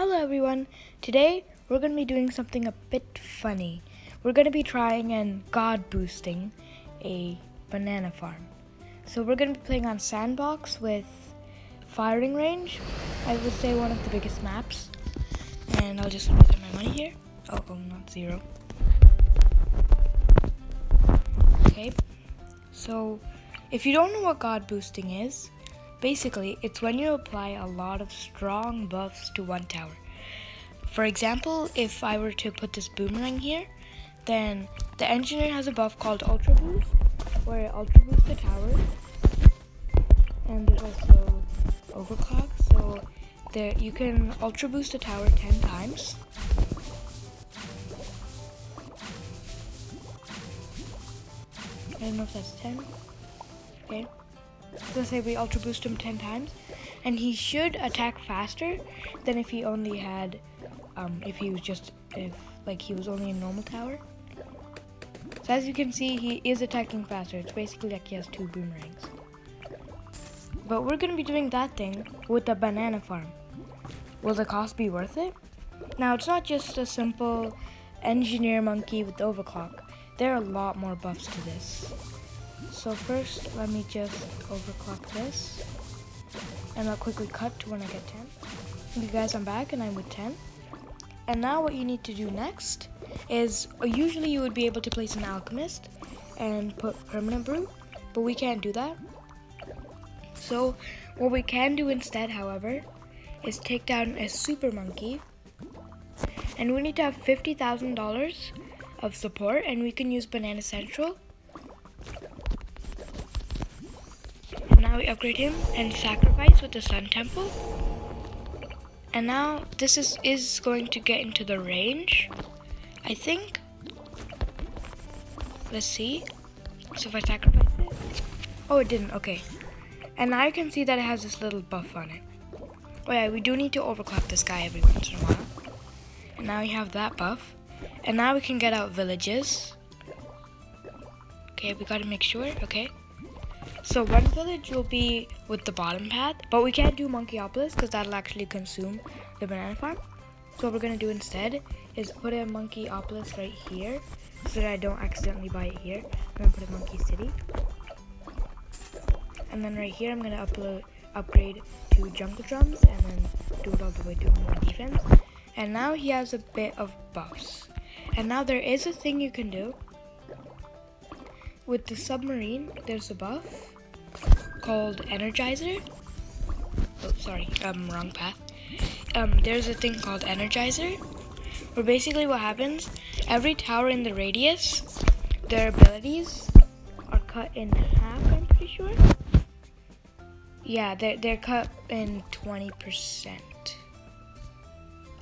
Hello everyone. Today we're going to be doing something a bit funny. We're going to be trying and god boosting a banana farm. So we're going to be playing on Sandbox with firing range. I would say one of the biggest maps. And I'll just put my money here. Oh, oh, not zero. Okay. So if you don't know what god boosting is, Basically, it's when you apply a lot of strong buffs to one tower. For example, if I were to put this boomerang here, then the engineer has a buff called Ultra Boost, where it Ultra Boosts the tower. And there's also Overclock, so there you can Ultra Boost a tower 10 times. I don't know if that's 10. Okay let's say we ultra boost him 10 times. And he should attack faster than if he only had um, if he was just if like he was only in normal tower. So as you can see he is attacking faster. It's basically like he has two boomerangs. But we're gonna be doing that thing with the banana farm. Will the cost be worth it? Now it's not just a simple engineer monkey with overclock. There are a lot more buffs to this so first, let me just overclock this. And I'll quickly cut to when I get 10. You guys, I'm back and I'm with 10. And now what you need to do next is, uh, usually you would be able to place an alchemist and put permanent brew, but we can't do that. So what we can do instead, however, is take down a super monkey. And we need to have $50,000 of support and we can use Banana Central we upgrade him and sacrifice with the Sun Temple. And now this is, is going to get into the range, I think. Let's see. So if I sacrifice it. Oh, it didn't. Okay. And now you can see that it has this little buff on it. Oh yeah, we do need to overclock this guy every once in a while. And now we have that buff. And now we can get out villages. Okay, we gotta make sure. Okay. So one village will be with the bottom path, but we can't do Monkeyopolis because that'll actually consume the banana farm. So what we're gonna do instead is put a Monkeyopolis right here so that I don't accidentally buy it here. I'm gonna put a Monkey City. And then right here I'm gonna upload upgrade to Jungle Drums and then do it all the way to more defense. And now he has a bit of buffs. And now there is a thing you can do. With the submarine, there's a buff called Energizer. Oh, sorry, um, wrong path. Um, there's a thing called Energizer, where basically what happens, every tower in the radius, their abilities are cut in half, I'm pretty sure. Yeah, they're, they're cut in 20%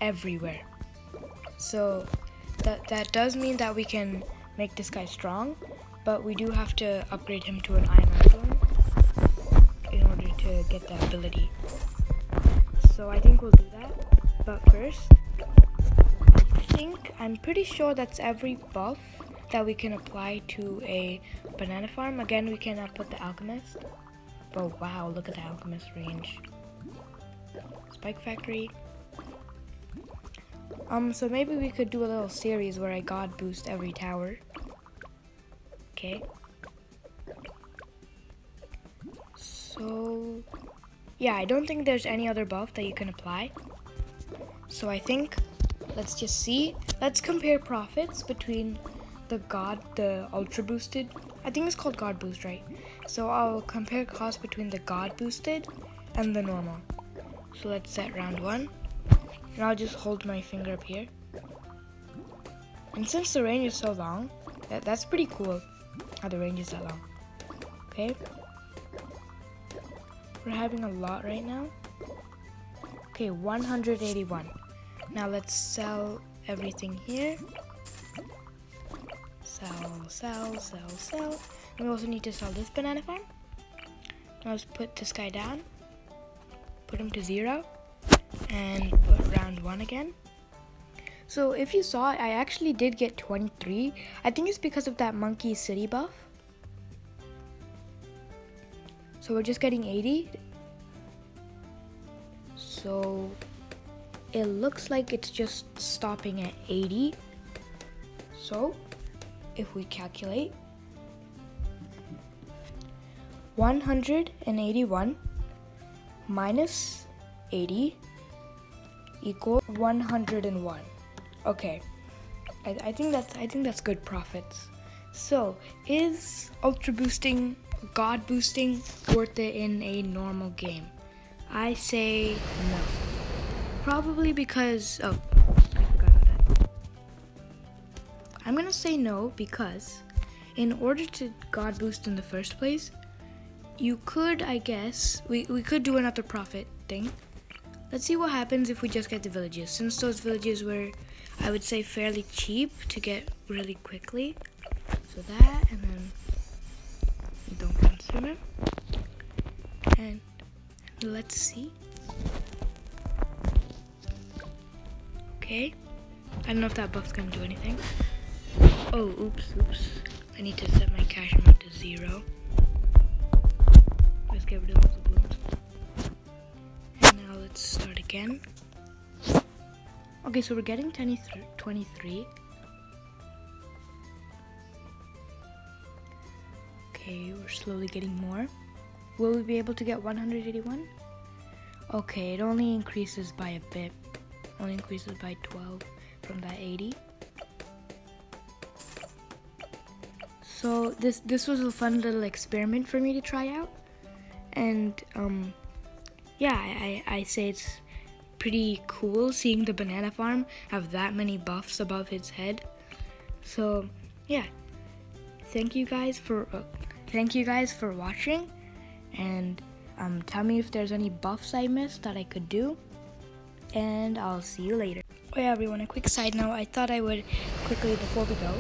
everywhere. So that, that does mean that we can make this guy strong, but we do have to upgrade him to an Iron Master in order to get that ability. So I think we'll do that. But first, I think, I'm pretty sure that's every buff that we can apply to a banana farm. Again, we cannot put the alchemist. But wow, look at the alchemist range. Spike factory. Um, so maybe we could do a little series where I god boost every tower. Okay. So, yeah, I don't think there's any other buff that you can apply. So I think, let's just see. Let's compare profits between the God, the Ultra Boosted. I think it's called God Boost, right? So I'll compare cost between the God Boosted and the normal. So let's set round one. And I'll just hold my finger up here. And since the range is so long, that, that's pretty cool how the range is that long. Okay, we're having a lot right now. Okay, 181. Now let's sell everything here. Sell, sell, sell, sell. And we also need to sell this banana farm. Now let's put this guy down. Put him to zero. And put round one again. So if you saw, I actually did get 23. I think it's because of that monkey city buff. So we're just getting 80. So it looks like it's just stopping at 80. So if we calculate 181 minus 80 equal 101. Okay, I, I think that's I think that's good profits. So is ultra boosting, god boosting worth it in a normal game? I say no. Probably because oh, I forgot about that. I'm gonna say no because in order to god boost in the first place, you could I guess we, we could do another profit thing. Let's see what happens if we just get the villages. Since those villages were I would say fairly cheap to get really quickly. So that and then don't consume it. And let's see. Okay. I don't know if that buff's gonna do anything. Oh, oops, oops. I need to set my cash amount to zero. Let's get rid of all the balloons. Again. Okay, so we're getting 23. Okay, we're slowly getting more. Will we be able to get 181? Okay, it only increases by a bit. Only increases by 12 from that 80. So this this was a fun little experiment for me to try out, and um, yeah, I, I say it's pretty cool seeing the banana farm have that many buffs above its head. So yeah, thank you guys for uh, thank you guys for watching, and um, tell me if there's any buffs I missed that I could do, and I'll see you later. Oh yeah, everyone, a quick side note. I thought I would quickly before we go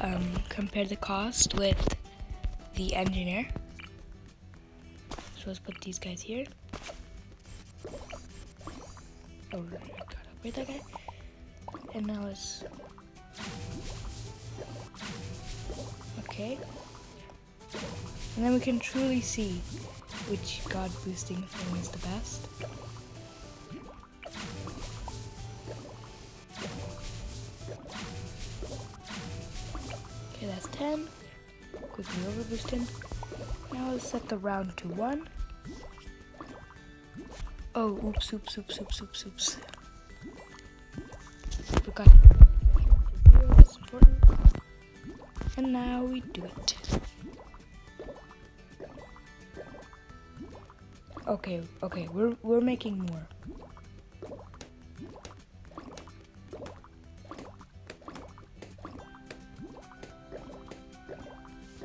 um, compare the cost with the engineer. So let's put these guys here. Oh, gotta upgrade that guy. And now let's... Okay. And then we can truly see which god boosting thing is the best. Okay, that's 10. Quickly over boosting. Now let's set the round to 1. Oh, oops, oops, oops, oops, oops, oops. Forgot. That's important. And now we do it. Okay, okay, we're we're making more.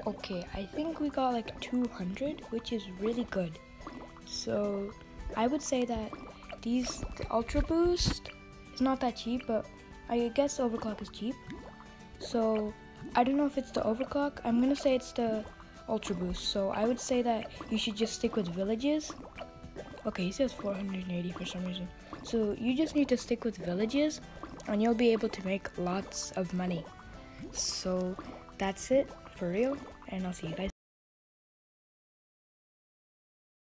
Okay, I think we got like 200, which is really good. So I would say that these the Ultra Boost is not that cheap, but I guess Overclock is cheap. So I don't know if it's the Overclock. I'm gonna say it's the Ultra Boost. So I would say that you should just stick with villages. Okay, he says 480 for some reason. So you just need to stick with villages and you'll be able to make lots of money. So that's it for real and I'll see you guys